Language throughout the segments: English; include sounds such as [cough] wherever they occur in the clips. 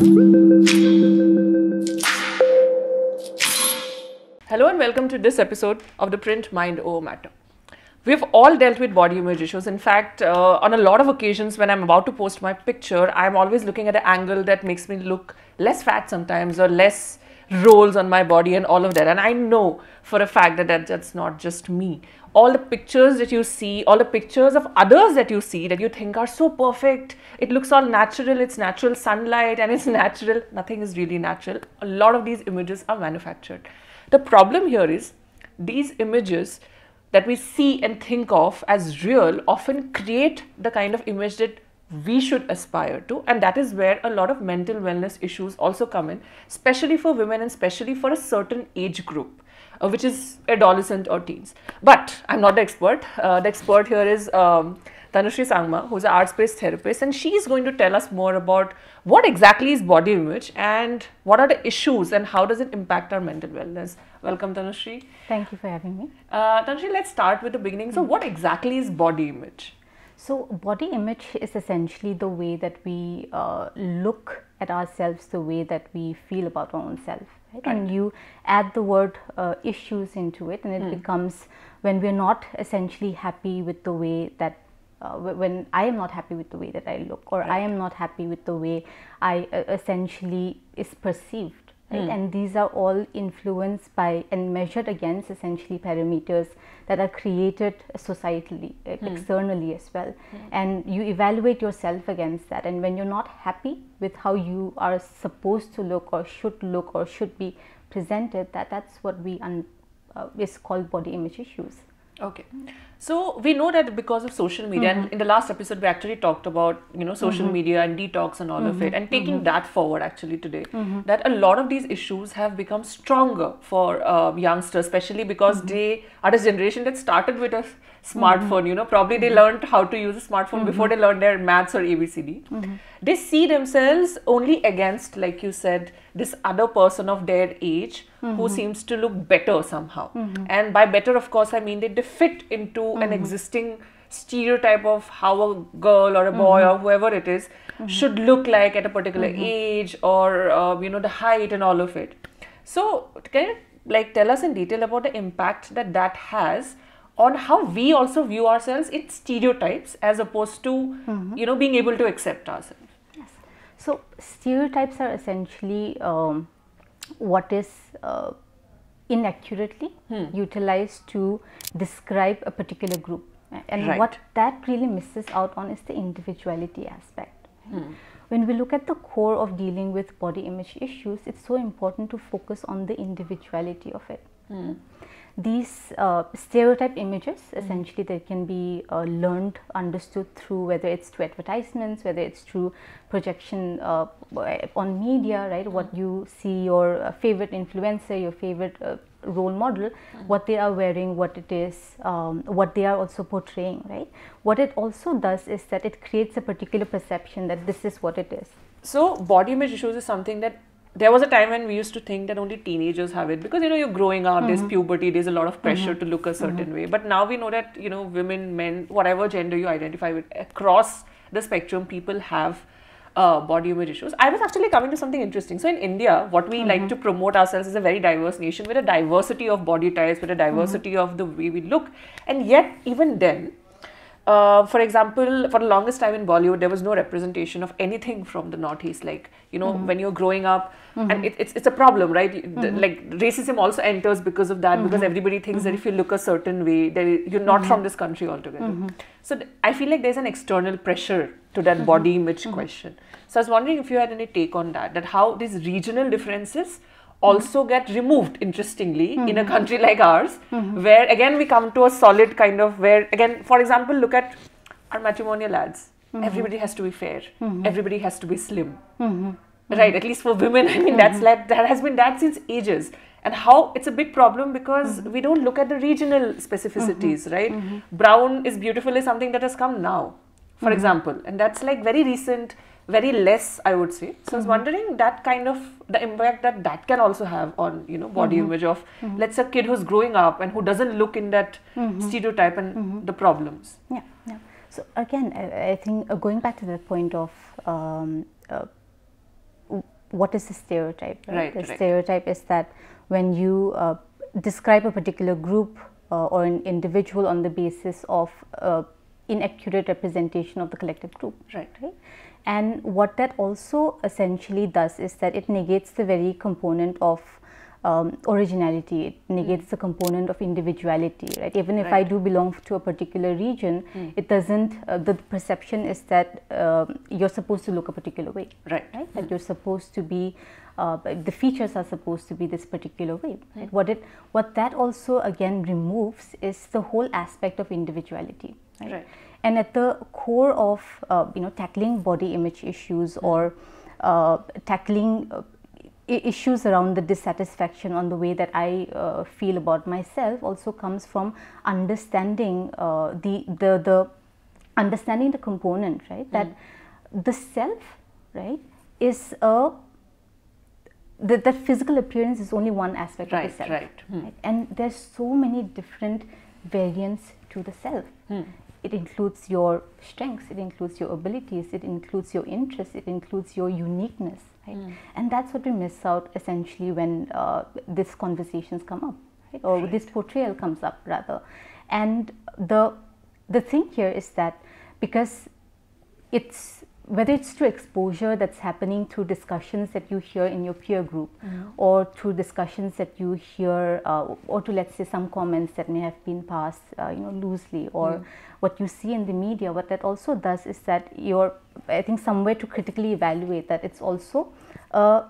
Hello and welcome to this episode of the Print Mind Over Matter. We've all dealt with body image issues. In fact, uh, on a lot of occasions when I'm about to post my picture, I'm always looking at an angle that makes me look less fat sometimes or less rolls on my body and all of that. And I know for a fact that, that that's not just me. All the pictures that you see, all the pictures of others that you see that you think are so perfect, it looks all natural, it's natural sunlight and it's [laughs] natural. Nothing is really natural. A lot of these images are manufactured. The problem here is these images that we see and think of as real often create the kind of image that we should aspire to and that is where a lot of mental wellness issues also come in especially for women and especially for a certain age group uh, which is adolescent or teens but i'm not the expert uh, the expert here is um, Tanushree Sangma, who's an arts-based therapist, and she's going to tell us more about what exactly is body image and what are the issues and how does it impact our mental wellness. Welcome, Tanushree. Thank you for having me. Uh, Tanushree, let's start with the beginning. So, what exactly is body image? So, body image is essentially the way that we uh, look at ourselves, the way that we feel about our own self. Right? Right. And you add the word uh, issues into it, and it becomes when we're not essentially happy with the way that. Uh, when I am not happy with the way that I look, or I am not happy with the way I uh, essentially is perceived, right? And these are all influenced by and measured against essentially parameters that are created societally, uh, externally as well. And you evaluate yourself against that. And when you're not happy with how you are supposed to look, or should look, or should be presented, that that's what we un, uh, is called body image issues. Okay. So we know that because of social media, and mm-hmm. in the last episode we actually talked about you know social mm-hmm. media and detox and all of it, and mm-hmm. taking that forward actually today, that a lot of these issues have become stronger for uh, youngsters, especially because they are a generation that started with a smartphone. You know, probably they learned how to use a smartphone before they learned their maths or ABCD. They see themselves only against, like you said, this other person of their age who mm-hmm. seems to look better somehow. Mm-hmm. And by better, of course, I mean that they fit into an mm-hmm. existing stereotype of how a girl or a boy or whoever it is should look like at a particular age or uh, you know the height and all of it. So can you like tell us in detail about the impact that that has on how we also view ourselves in stereotypes as opposed to you know being able to accept ourselves. Yes. So stereotypes are essentially um, what is uh, inaccurately utilized to describe a particular group, and Right. what that really misses out on is the individuality aspect. When we look at the core of dealing with body image issues, it's so important to focus on the individuality of it. These uh, stereotype images essentially they can be uh, learned understood through whether it's through advertisements whether it's through projection uh, on media right? What you see your uh, favorite influencer your favorite uh, role model hmm. what they are wearing what it is um, what they are also portraying right? What it also does is that it creates a particular perception that this is what it is. So body image issues is something that there was a time when we used to think that only teenagers have it because you know you're growing up, there's mm-hmm. puberty, there's a lot of mm-hmm. pressure to look a mm-hmm. certain way. But now we know that you know women, men, whatever gender you identify with, across the spectrum, people have uh, body image issues. I was actually coming to something interesting. So in India, what we like mm-hmm. to promote ourselves as a very diverse nation with a diversity of body types, with a diversity mm-hmm. of the way we look, and yet even then uh, for example, for the longest time in Bollywood, there was no representation of anything from the Northeast. Like, you know, mm-hmm. when you're growing up, and it, it's, it's a problem, right? The- like, racism also enters because of that, because everybody thinks that if you look a certain way, that you're not from this country altogether. So, th- I feel like there's an external pressure to that mm-hmm. body image mm-hmm. question. So, I was wondering if you had any take on that, that how these regional differences mm-hmm. also get removed interestingly in a country like ours where again we come to a solid kind of where again for example look at our matrimonial ads. Everybody has to be fair. Everybody has to be slim. Right at least for women i mean that's like that has been that since ages. And how it's a big problem because we don't look at the regional specificities right? Brown is beautiful is something that has come now for example and that's like very recent very less i would say. So i was wondering that kind of the impact that that can also have on you know body image of let's say a kid who's growing up and who doesn't look in that stereotype and the problems. Yeah, yeah. So again, I, I think uh, going back to the point of um, uh, what is a stereotype? Right, the right. stereotype is that when you uh, describe a particular group uh, or an individual on the basis of uh, inaccurate representation of the collective group. Right. right? And what that also essentially does is that it negates the very component of um, originality, it negates the component of individuality, right? Even if I do belong to a particular region, it doesn't, uh, the perception is that um you're supposed to look a particular way, Right. right? That you're supposed to be, uh, the features are supposed to be this particular way. Right? What it, what that also again removes is the whole aspect of individuality. Right? Right. And at the core of uh, you know tackling body image issues or uh, tackling uh, issues around the dissatisfaction on the way that I uh, feel about myself also comes from understanding uh, the the the understanding the component right that the self right is a that, that physical appearance is only one aspect of the self right. Hmm. right? and there's so many different variants to the self Hmm. It includes your strengths it includes your abilities it includes your interests it includes your uniqueness right Hmm. and that's what we miss out essentially when uh, these conversations come up right? or this portrayal comes up rather and the the thing here is that because it's whether it's through exposure that's happening through discussions that you hear in your peer group or through discussions that you hear uh, or to let's say some comments that may have been passed uh, you know loosely or what you see in the media. What that also does is that you're i think somewhere to critically evaluate that it's also a,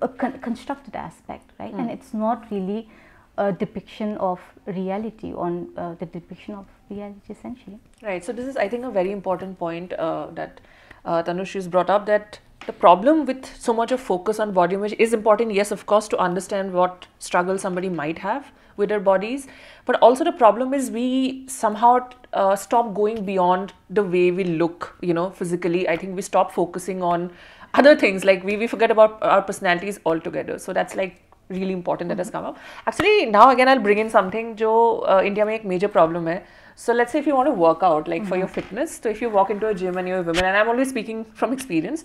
a con- constructed aspect right? And it's not really a depiction of reality on uh, the depiction of reality essentially. Right. So this is, I think, a very important point uh, that uh, Tanush has brought up. That the problem with so much of focus on body image is important. Yes, of course, to understand what struggle somebody might have with their bodies, but also the problem is we somehow uh, stop going beyond the way we look. You know, physically. I think we stop focusing on other things like we we forget about our personalities altogether. So that's like really important that has come up. Actually, now again, I'll bring in something जो uh, India में एक major problem है. so let's say if you want to work out, like for your mm-hmm. fitness, so if you walk into a gym and you're a woman, and I'm only speaking from experience,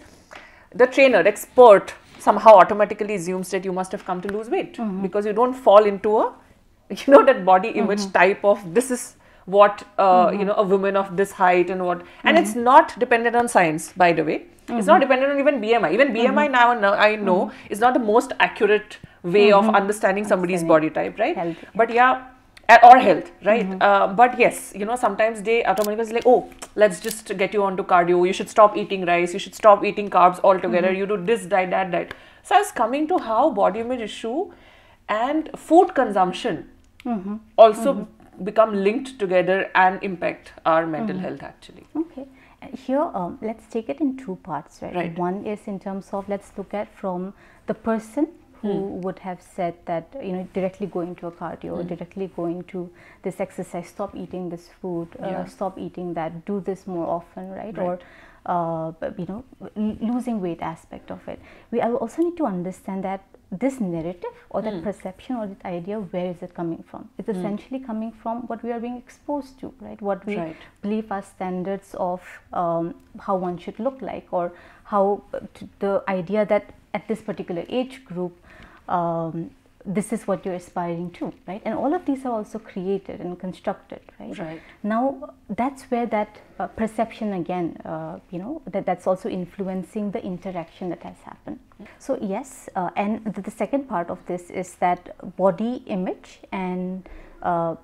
the trainer, expert, somehow automatically assumes that you must have come to lose weight mm-hmm. because you don't fall into a, [laughs] you know, that body mm-hmm. image type of this is what uh, you know a woman of this height and what, and it's not dependent on science, by the way. It's not dependent on even BMI. Even BMI now now I know is not the most accurate way of understanding somebody's body type, right? Health, yeah. But yeah, or health, right? Mm-hmm. Uh, but yes, you know, sometimes they automatically like, oh, let's just get you onto cardio. You should stop eating rice. You should stop eating carbs altogether. Mm-hmm. You do this diet, that diet. So I was coming to how body image issue and food consumption mm-hmm. also become linked together and impact our mental health actually. Okay. Here, um, let's take it in two parts, right? Right. One is in terms of let's look at from the person who Hmm. would have said that you know directly going to a cardio, Hmm. directly going to this exercise, stop eating this food, uh, Yeah. stop eating that, do this more often, right? Right. Or uh, you know, losing weight aspect of it. We also need to understand that this narrative or Hmm. that perception or that idea, where is it coming from? It's essentially coming from what we are being exposed to, right? What we Right. believe are standards of um, how one should look like or how uh, the idea that at this particular age group um, this is what you're aspiring to right? And all of these are also created and constructed right? Right. now that's where that uh, perception again uh, you know that that's also influencing the interaction that has happened. So yes uh, and the, the second part of this is that body image and uh,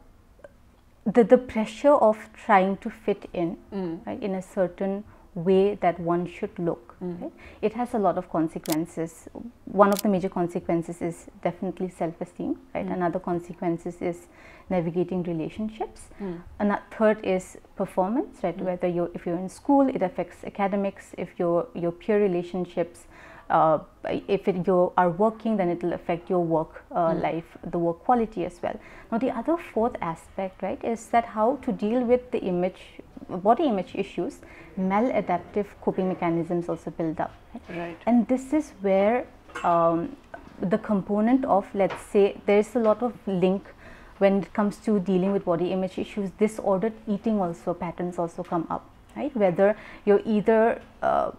the, the pressure of trying to fit in right, in a certain way that one should look mm-hmm. right? it has a lot of consequences. One of the major consequences is definitely self-esteem right? Mm-hmm. Another consequences is navigating relationships. Mm-hmm. And third is performance right? Whether you're if you're in school it affects academics. If your your peer relationships uh, if it, you are working then it will affect your work uh, life the work quality as well. Now the other fourth aspect right is that how to deal with the image body image issues maladaptive coping mechanisms also build up right? Right. and this is where um, the component of let's say there's a lot of link when it comes to dealing with body image issues disordered eating also patterns also come up right whether you're either uh,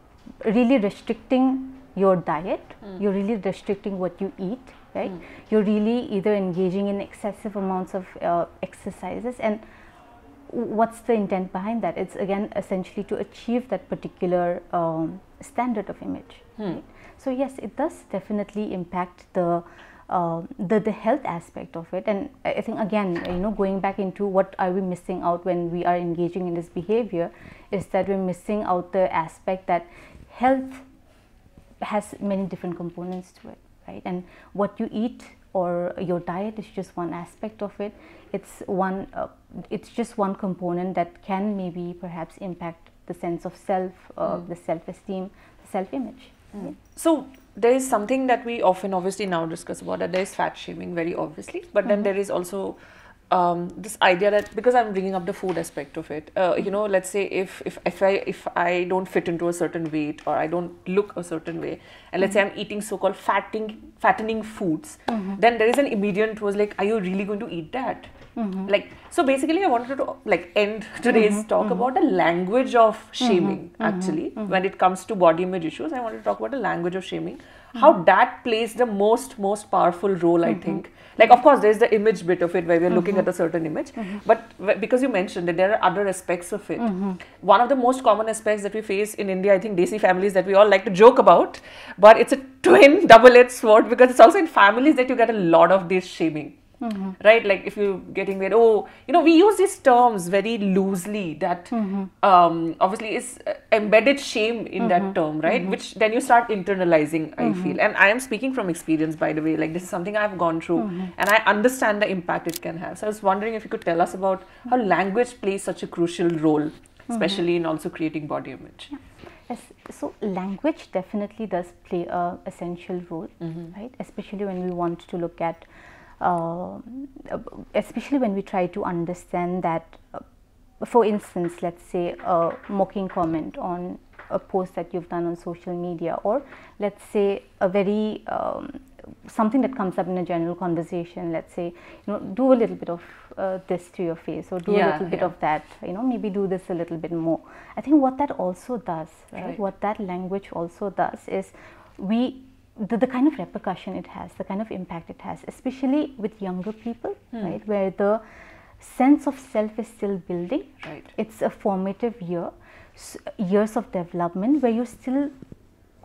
really restricting your diet, you're really restricting what you eat, right? You're really either engaging in excessive amounts of uh, exercises and what's the intent behind that? It's again essentially to achieve that particular um, standard of image. Right? So yes, it does definitely impact the, uh, the the health aspect of it, and I think again, you know, going back into what are we missing out when we are engaging in this behavior, is that we're missing out the aspect that health has many different components to it, right? And what you eat or your diet is just one aspect of it. It's one, uh, it's just one component that can maybe perhaps impact the sense of self, uh, mm. the self-esteem, the self-image. Mm. So there is something that we often obviously now discuss about that there is fat shaming very obviously, but then there is also um, this idea that because I'm bringing up the food aspect of it, uh, you know, let's say if, if if I if I don't fit into a certain weight or I don't look a certain way, and let's mm-hmm. say I'm eating so-called fattening fattening foods, mm-hmm. then there is an immediate was like, are you really going to eat that? Mm-hmm. Like so, basically, I wanted to like end [laughs] today's mm-hmm. talk mm-hmm. about the language of shaming. Mm-hmm. Actually, when it comes to body image issues, I wanted to talk about the language of shaming, how that plays the most most powerful role. I think. Like of course there's the image bit of it where we're looking at a certain image. But because you mentioned that there are other aspects of it. One of the most common aspects that we face in india i think desi families that we all like to joke about but it's a [laughs] twin double-edged sword because it's also in families that you get a lot of this shaming Mm-hmm. right like if you're getting there oh you know we use these terms very loosely that mm-hmm. um, obviously is uh, embedded shame in mm-hmm. that term right mm-hmm. which then you start internalizing i mm-hmm. feel and i am speaking from experience by the way like this is something i've gone through mm-hmm. and i understand the impact it can have so i was wondering if you could tell us about how language plays such a crucial role especially in also creating body image yeah. Yes, so language definitely does play a essential role, right? Especially when we want to look at uh, especially when we try to understand that, uh, for instance, let's say a mocking comment on a post that you've done on social media, or let's say a very um, something that comes up in a general conversation. Let's say, you know, do a little bit of uh, this to your face, or do yeah, a little bit yeah. of that. You know, maybe do this a little bit more. I think what that also does, right? right. What that language also does is we the, the kind of repercussion it has, the kind of impact it has, especially with younger people, hmm. right, where the sense of self is still building. Right. It's a formative year, years of development where you're still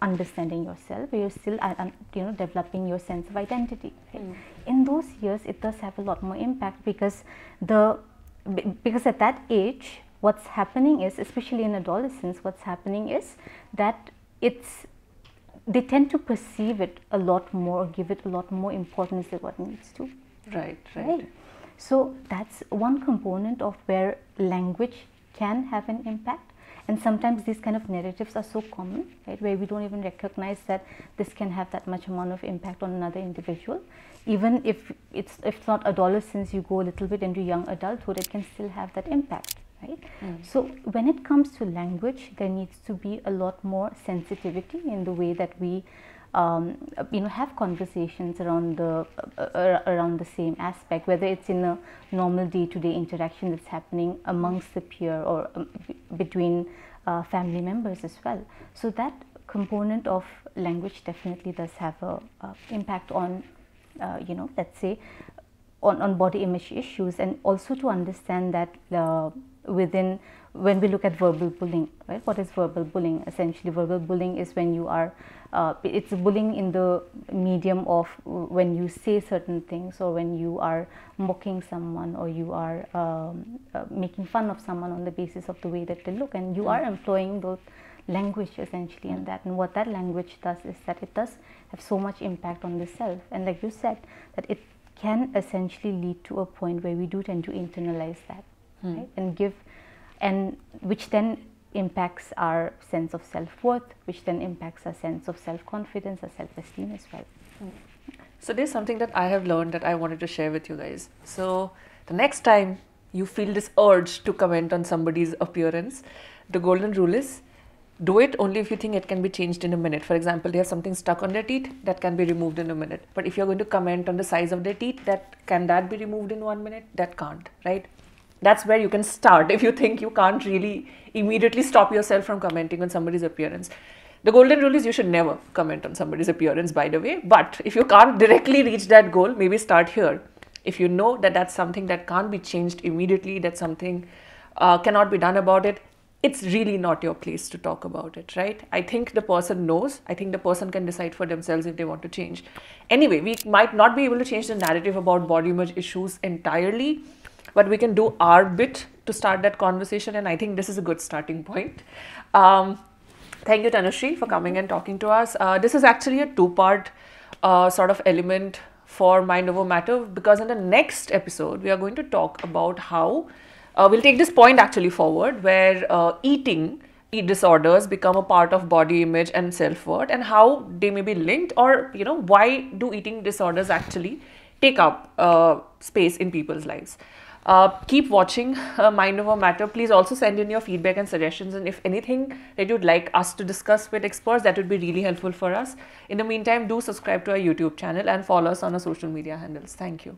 understanding yourself, where you're still, uh, you know, developing your sense of identity. Right? Hmm. In those years, it does have a lot more impact because the because at that age, what's happening is, especially in adolescence, what's happening is that it's they tend to perceive it a lot more, give it a lot more importance than what it needs to. Right, right, right. So that's one component of where language can have an impact. And sometimes these kind of narratives are so common, right, where we don't even recognize that this can have that much amount of impact on another individual. Even if it's if it's not adolescence, you go a little bit into young adulthood, it can still have that impact right mm. so when it comes to language there needs to be a lot more sensitivity in the way that we um, you know have conversations around the uh, uh around the same aspect whether it's in a normal day-to-day interaction that's happening amongst the peer or um, between uh, family members as well so that component of language definitely does have a, a impact on uh, you know let's say on, on body image issues and also to understand that uh, within when we look at verbal bullying right? What is verbal bullying? Essentially verbal bullying is when you are uh, it's bullying in the medium of when you say certain things or when you are mocking someone or you are um, uh, making fun of someone on the basis of the way that they look. And you are employing those language essentially in that. And what that language does is that it does have so much impact on the self. And like you said that it can essentially lead to a point where we do tend to internalize that mm. right? and give and which then impacts our sense of self-worth which then impacts our sense of self-confidence our self-esteem as well mm. so there's something that i have learned that i wanted to share with you guys so the next time you feel this urge to comment on somebody's appearance the golden rule is do it only if you think it can be changed in a minute. For example, they have something stuck on their teeth that can be removed in a minute. But if you're going to comment on the size of their teeth, that can that be removed in one minute? That can't, right? That's where you can start if you think you can't really immediately stop yourself from commenting on somebody's appearance The golden rule is you should never comment on somebody's appearance, by the way. But if you can't directly reach that goal, maybe start here. If you know that that's something that can't be changed immediately, that something uh, cannot be done about it, it's really not your place to talk about it, right? I think the person knows. I think the person can decide for themselves if they want to change. Anyway, we might not be able to change the narrative about body image issues entirely, but we can do our bit to start that conversation, and I think this is a good starting point. Um, thank you, Tanushree, for coming and talking to us. Uh, this is actually a two part uh, sort of element for Mind Over Matter because in the next episode, we are going to talk about how uh, we'll take this point actually forward where uh, eating eat disorders become a part of body image and self-worth and how they may be linked or you know why do eating disorders actually take up uh, space in people's lives uh, keep watching uh, Mind Over Matter. Please also send in your feedback and suggestions. And if anything that you'd like us to discuss with experts, that would be really helpful for us. In the meantime, do subscribe to our YouTube channel and follow us on our social media handles. Thank you.